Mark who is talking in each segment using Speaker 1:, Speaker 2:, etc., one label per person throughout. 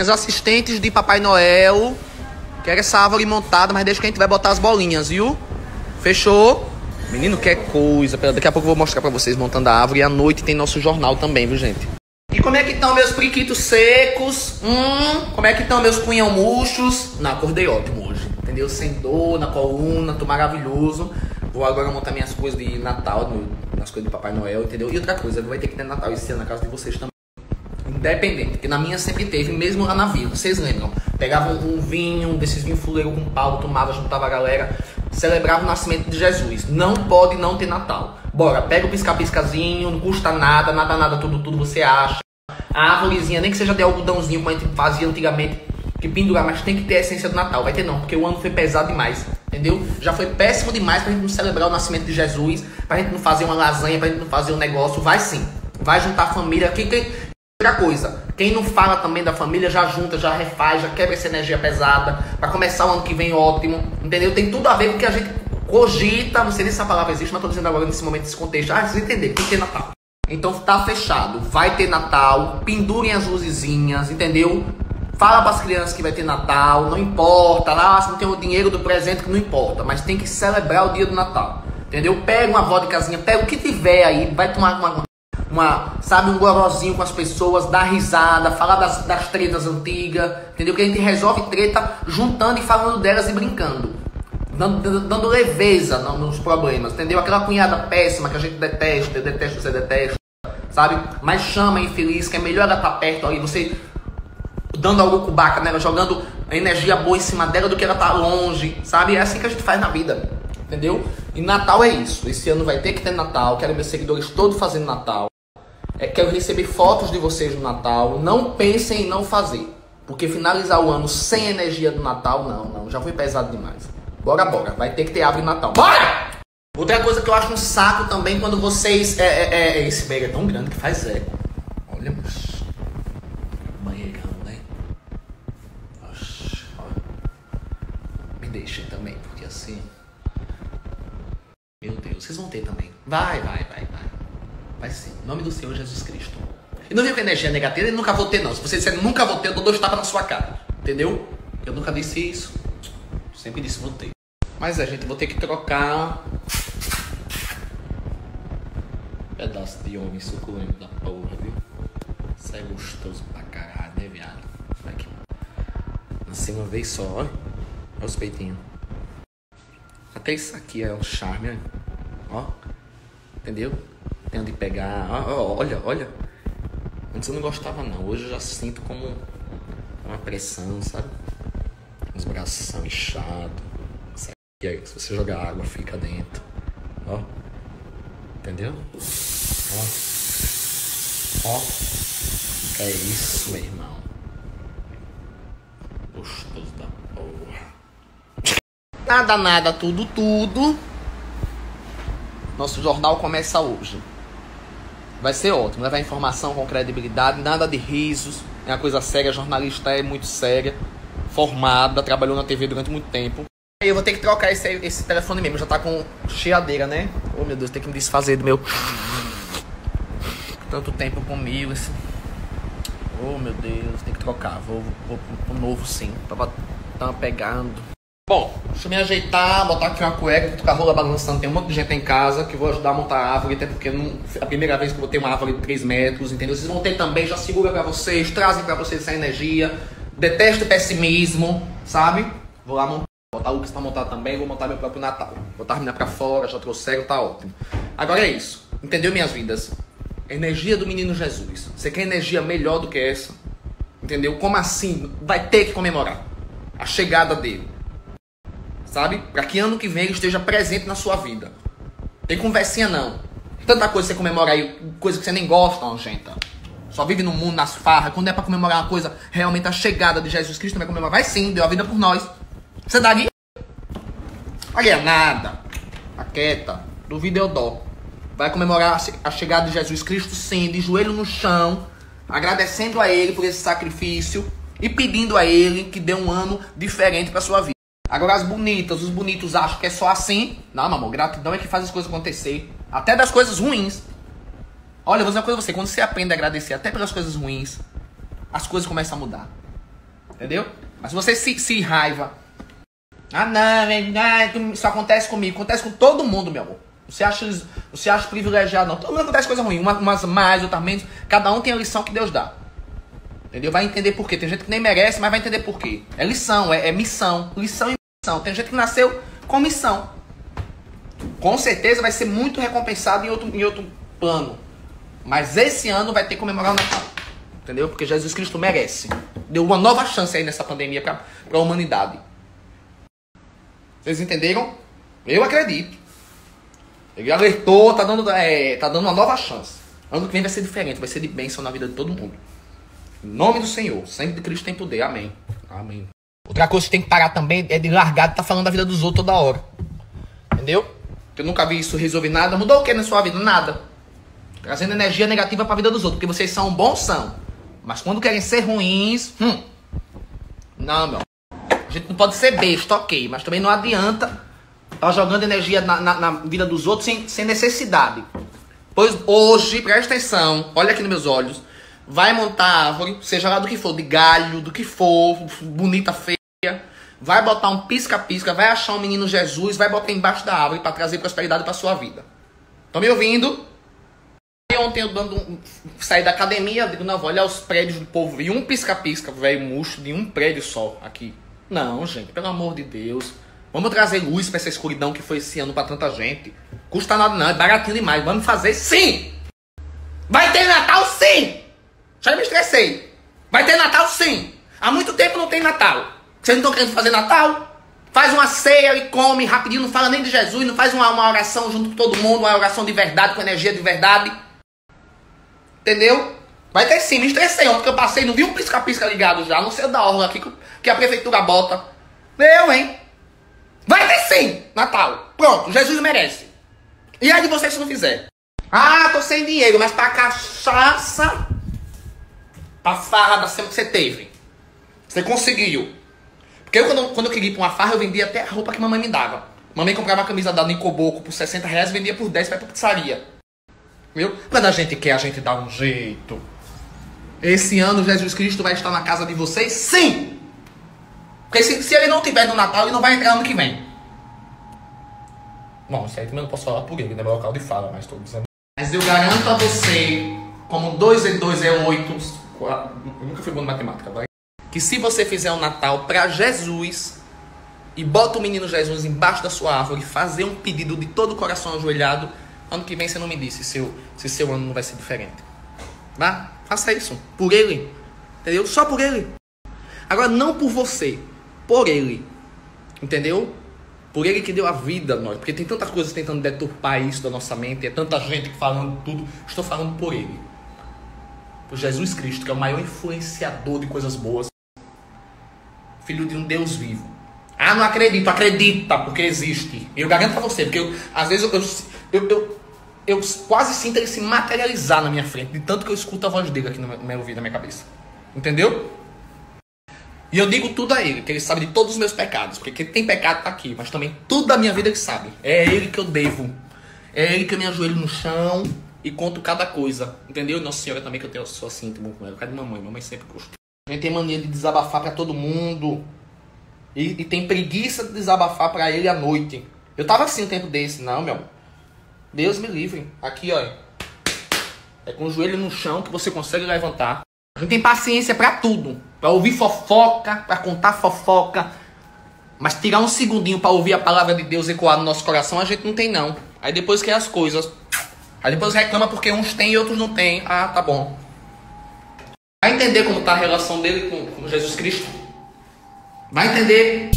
Speaker 1: As assistentes de Papai Noel. Quero essa árvore montada, mas deixa que a gente vai botar as bolinhas, viu? Fechou? Menino, que coisa. Daqui a pouco eu vou mostrar pra vocês montando a árvore. E à noite tem nosso jornal também, viu, gente? E como é que estão meus priquitos secos? Hum, como é que estão meus cunhão murchos? Não, acordei ótimo hoje, entendeu? Sem dor na coluna, tô maravilhoso. Vou agora montar minhas coisas de Natal, nas coisas de Papai Noel, entendeu? E outra coisa, vai ter que ter Natal esse ano na casa de vocês também. Independente, porque na minha sempre teve, mesmo lá na vila, vocês lembram? Pegava um, um vinho, um desses vinhos fuleiro com pau, tomava, juntava a galera, celebrava o nascimento de Jesus. Não pode não ter Natal. Bora, pega o pisca-piscazinho, não custa nada, nada, nada, tudo, tudo você acha. A árvorezinha, nem que seja de algodãozinho, como a gente fazia antigamente, que pendurar, mas tem que ter a essência do Natal. Vai ter não, porque o ano foi pesado demais, entendeu? Já foi péssimo demais pra gente não celebrar o nascimento de Jesus, pra gente não fazer uma lasanha, pra gente não fazer um negócio. Vai sim. Vai juntar a família. Quem, quem, outra coisa, quem não fala também da família, já junta, já refaz, já quebra essa energia pesada, pra começar o ano que vem ótimo, entendeu? Tem tudo a ver com o que a gente cogita, não sei nem se essa palavra existe, mas tô dizendo agora nesse momento, nesse contexto. Ah, vocês entenderam, tem que ter Natal. Então tá fechado, vai ter Natal, pendurem as luzezinhas, entendeu? Fala para as crianças que vai ter Natal, não importa, lá se não tem o dinheiro do presente que não importa, mas tem que celebrar o dia do Natal. Entendeu? Pega uma vodkazinha, pega o que tiver aí, vai tomar uma, uma sabe, um gorozinho com as pessoas, dar risada, falar das, das tretas antigas, entendeu? Que a gente resolve treta juntando e falando delas e brincando. Dando, dando leveza nos problemas, entendeu? Aquela cunhada péssima que a gente detesta, detesta, você detesta sabe? Mas chama infeliz, que é melhor ela estar tá perto aí, você dando algo com baca nela, jogando energia boa em cima dela do que ela tá longe, sabe? É assim que a gente faz na vida, entendeu? E Natal é isso. Esse ano vai ter que ter Natal. Quero meus seguidores todos fazendo Natal. É, quero receber fotos de vocês no Natal. Não pensem em não fazer. Porque finalizar o ano sem energia do Natal, não, não. Já foi pesado demais. Bora, bora. Vai ter que ter árvore Natal. Bora! Outra coisa que eu acho um saco também quando vocês. É, é, é, esse bag é tão grande que faz eco. Olha, moço. Banheirão, né? Me deixem também, porque assim. Meu Deus, vocês vão ter também. Vai, vai, vai, vai. Sim. Em nome do Senhor Jesus Cristo. E não vem com energia negativa, eu nunca vou ter, não. Se você disser nunca vou ter, eu dou dois tapas na sua cara. Entendeu? Eu nunca disse isso. Sempre disse vou ter. Mas é, gente, vou ter que trocar Pedaço de homem suculento da porra, viu? Isso é gostoso pra caralho, né, viado? Aqui. Nasci uma vez só, olha. Olha os peitinhos. Até isso aqui é um charme, ó. Entendeu? Tem onde pegar. Ó, olha, olha. Antes eu não gostava não. Hoje eu já sinto como uma pressão, sabe? Os braços são inchados. E aí, se você jogar água, fica dentro. Ó. Entendeu? Ó. Ó. É isso, meu irmão. Gostoso da porra. Nada, nada, tudo, tudo. Nosso jornal começa hoje. Vai ser ótimo, levar informação com credibilidade, nada de risos. É uma coisa séria, jornalista é muito séria, formada, trabalhou na TV durante muito tempo. Eu vou ter que trocar esse, esse telefone mesmo, já tá com cheadeira, né? Oh meu Deus, tem que me desfazer do meu. Tanto tempo comigo, assim. Oh meu Deus, tem que trocar. Vou, vou pro novo sim, tava, tava pegando. Bom, deixa eu me ajeitar, botar aqui uma cueca, tô com a rola balançando. Tem um monte de gente em casa que vou ajudar a montar a árvore, até porque não, a primeira vez que eu vou ter uma árvore de 3 metros, entendeu? Vocês vão ter também, já segura pra vocês, trazem pra vocês essa energia. Detesto pessimismo, sabe? Vou lá montar. Botar o Lucas pra montar também, vou montar meu próprio Natal. A menina pra fora, já trouxeram, tá ótimo. Agora é isso. Entendeu, minhas vidas? Energia do menino Jesus. Você quer energia melhor do que essa? Entendeu? Como assim? Vai ter que comemorar a chegada dele. Sabe? Pra que ano que vem ele esteja presente na sua vida. Tem conversinha não. Tanta coisa que você comemora aí, coisa que você nem gosta, nojenta. Só vive no mundo, nas farras. Quando é pra comemorar uma coisa, realmente a chegada de Jesus Cristo, vai comemorar. Vai sim, deu a vida por nós. Você daria? Olha nada. A quieta. Duvido eu dó. Vai comemorar a chegada de Jesus Cristo, sim, de joelho no chão, agradecendo a Ele por esse sacrifício e pedindo a Ele que dê um ano diferente para sua vida. Agora as bonitas, os bonitos acham que é só assim. Não, meu amor, gratidão é que faz as coisas acontecer. Até das coisas ruins. Olha, eu vou dizer uma coisa pra você. Quando você aprende a agradecer até pelas coisas ruins, as coisas começam a mudar. Entendeu? Mas se você se, se raiva. Ah, não, isso acontece comigo. Acontece com todo mundo, meu amor. Você acha, você acha privilegiado, não. Todo mundo acontece coisa ruim. Umas, umas mais, outras menos. Cada um tem a lição que Deus dá. Entendeu? Vai entender por quê. Tem gente que nem merece, mas vai entender por quê. É lição, é, é missão. Lição e missão. Tem gente que nasceu com missão. Com certeza vai ser muito recompensado em outro, em outro plano. Mas esse ano vai ter que comemorar o Natal. Entendeu? Porque Jesus Cristo merece. Deu uma nova chance aí nessa pandemia para a humanidade. Vocês entenderam? Eu acredito. Ele alertou, tá dando, é, tá dando uma nova chance. Ano que vem vai ser diferente, vai ser de bênção na vida de todo mundo. Em nome do Senhor, sempre Cristo tem poder. Amém. Amém. Outra coisa que tem que parar também é de largar de tá falando da vida dos outros toda hora. Entendeu? Eu nunca vi isso resolver nada. Mudou o que na sua vida? Nada. Trazendo energia negativa para a vida dos outros. Porque vocês são bons, são. Mas quando querem ser ruins, hum. Não, meu. A gente não pode ser besta, ok. Mas também não adianta estar tá jogando energia na, na, na, vida dos outros sem, sem necessidade. Pois hoje, presta atenção, olha aqui nos meus olhos. Vai montar árvore, seja lá do que for, de galho, do que for, bonita, feia. Vai botar um pisca-pisca, vai achar um menino Jesus, vai botar embaixo da árvore para trazer prosperidade para sua vida. Estão me ouvindo? Ontem eu dando um, saí da academia, digo, não, vou olhar os prédios do povo. E um pisca-pisca, velho murcho, de um prédio só aqui. Não, gente, pelo amor de Deus. Vamos trazer luz para essa escuridão que foi esse ano para tanta gente. Custa nada não, é baratinho demais. Vamos fazer sim! Vai ter Natal sim! Já me estressei. Vai ter Natal sim! Há muito tempo não tem Natal. Vocês não estão querendo fazer Natal? Faz uma ceia e come rapidinho, não fala nem de Jesus, não faz uma, uma oração junto com todo mundo, uma oração de verdade, com energia de verdade. Entendeu? Vai ter sim, me estressei ontem que eu passei, não vi um pisca-pisca ligado já, não sei da orla aqui que a prefeitura bota. Eu, hein? Vai ter sim, Natal. Pronto, Jesus merece. E aí de vocês se não fizer? Ah, tô sem dinheiro, mas pra cachaça, pra farra da semana que você teve, você conseguiu. Porque eu, quando, quando eu queria ir pra uma farra, eu vendia até a roupa que mamãe me dava. Mamãe comprava uma camisa da Nicoboco por 60 reais vendia por 10 pra ir pra pizzaria. Viu? Quando a gente quer, a gente dá um jeito. Esse ano Jesus Cristo vai estar na casa de vocês? Sim! Porque se, se ele não tiver no Natal, ele não vai entrar ano que vem. Bom, isso aí também não posso falar por ele, né? Meu local de fala, mas estou dizendo. Mas eu garanto a você, como 2 e 2 é 8, eu nunca fui bom em matemática, vai? Que se você fizer um Natal para Jesus e bota o menino Jesus embaixo da sua árvore, fazer um pedido de todo o coração ajoelhado, ano que vem você não me disse se seu, se seu ano não vai ser diferente. Vá, faça isso. Por ele. Entendeu? Só por ele. Agora, não por você. Por ele. Entendeu? Por ele que deu a vida a nós. Porque tem tantas coisas tentando deturpar isso da nossa mente. É tanta gente falando tudo. Estou falando por ele. Por Jesus Cristo, que é o maior influenciador de coisas boas filho de um Deus vivo. Ah, não acredito, acredita, porque existe. Eu garanto pra você, porque eu, às vezes eu, eu, eu, eu, quase sinto ele se materializar na minha frente, de tanto que eu escuto a voz dele aqui no meu ouvido, na minha cabeça. Entendeu? E eu digo tudo a ele, que ele sabe de todos os meus pecados, porque quem tem pecado tá aqui, mas também tudo da minha vida ele sabe. É ele que eu devo. É ele que eu me ajoelho no chão e conto cada coisa. Entendeu? Nossa Senhora também, que eu tenho, sou assim, com ela. Cadê mamãe? Mamãe sempre gosta. A gente tem mania de desabafar para todo mundo. E, e, tem preguiça de desabafar para ele à noite. Eu tava assim um tempo desse. Não, meu. Deus me livre. Aqui, ó. É com o joelho no chão que você consegue levantar. A gente tem paciência para tudo. Para ouvir fofoca, para contar fofoca. Mas tirar um segundinho para ouvir a palavra de Deus ecoar no nosso coração, a gente não tem não. Aí depois quer as coisas. Aí depois reclama porque uns têm e outros não têm. Ah, tá bom. Vai entender como está a relação dele com, com Jesus Cristo? Vai entender.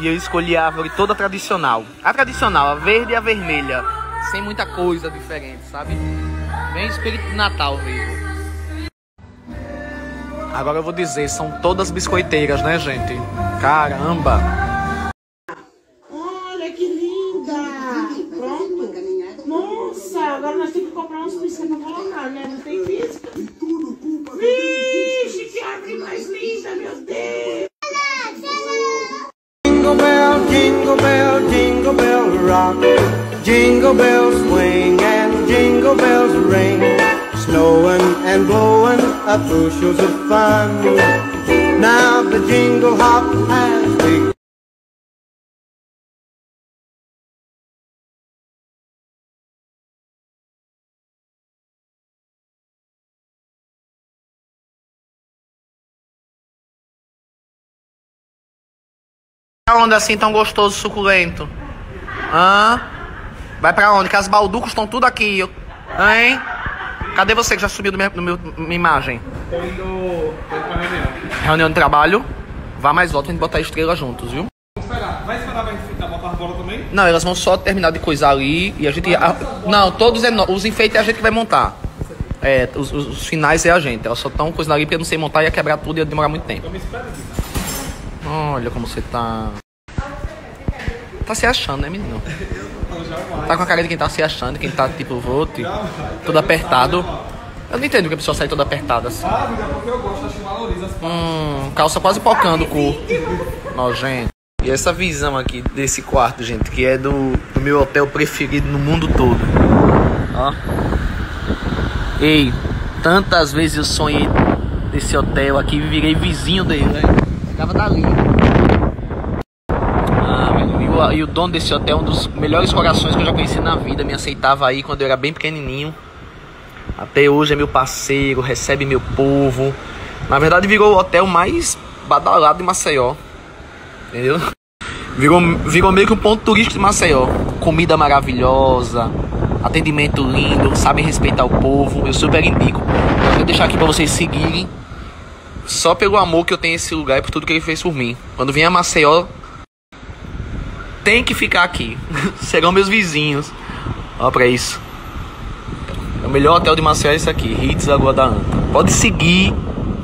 Speaker 1: E eu escolhi a árvore toda tradicional. A tradicional, a verde e a vermelha. Sem muita coisa diferente, sabe? Bem espírito de Natal mesmo. Agora eu vou dizer, são todas biscoiteiras, né, gente? Caramba!
Speaker 2: Jingle bells swing and jingle bells ring. Snowing and blowing up bushels of fun. Now the jingle hop has begun.
Speaker 1: Onde assim tão gostoso, suculento? Hã? Vai pra onde? Que as balducos estão tudo aqui. Hein? Cadê você que já subiu do meu, no meu, minha imagem?
Speaker 3: Tô indo, tô indo pra reunião.
Speaker 1: Reunião de trabalho. Vá mais volta, a gente botar a estrela juntos, viu?
Speaker 3: Vamos esperar. Vai esperar pra gente botar a bola também?
Speaker 1: Não, elas vão só terminar de coisar ali e a gente. a- não, todos é no- os enfeites é a gente que vai montar. É, os, os- os finais é a gente. Elas só estão coisando ali porque eu não sei montar, ia quebrar tudo e ia demorar muito tempo.
Speaker 3: Então.
Speaker 1: Olha como você tá. Tá se achando, né, menino? Tá com a cara de quem tá se achando, quem tá tipo, vote, todo apertado. Eu não entendo que a pessoa sai toda apertada assim. Hum, calça quase pocando o cu. Nojento. E essa visão aqui desse quarto, gente, que é do, do meu hotel preferido no mundo todo. Ó. Ei, tantas vezes eu sonhei desse hotel aqui, virei vizinho dele, né? Ficava dali. Meu, e, o, dono desse hotel um dos melhores corações que eu já conheci na vida. Me aceitava aí quando eu era bem pequenininho. Até hoje é meu parceiro, recebe meu povo. Na verdade, virou o hotel mais badalado de Maceió. Entendeu? Virou, virou meio que um ponto turístico de Maceió. Comida maravilhosa, atendimento lindo, sabem respeitar o povo. Eu super indico. Eu vou deixar aqui pra vocês seguirem. Só pelo amor que eu tenho esse lugar e por tudo que ele fez por mim. Quando vier a Maceió, tem que ficar aqui. Serão meus vizinhos. Ó pra isso. O melhor hotel de Maceió é esse aqui, Hits Lagoa da Anta. Pode seguir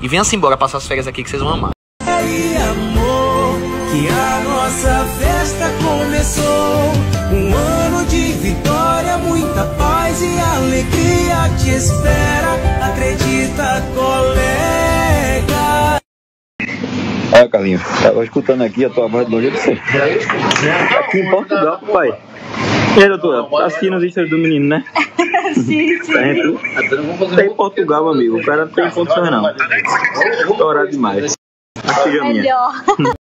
Speaker 1: e venha-se embora passar as férias aqui que vocês vão amar.
Speaker 2: Amor, que a nossa festa começou. Um ano de vitória, muita paz e alegria te espera. Acredita, colega.
Speaker 4: Olha, Carlinhos, tava escutando aqui a tua voz de longe de você. Aqui em Portugal, papai. E aí, doutora, tá assistindo os stories do menino, né?
Speaker 5: Sim, sim.
Speaker 4: Tá em, tá em Portugal, amigo. O cara não tem condições, não. Estourado demais. Aqui, minha.
Speaker 5: Melhor.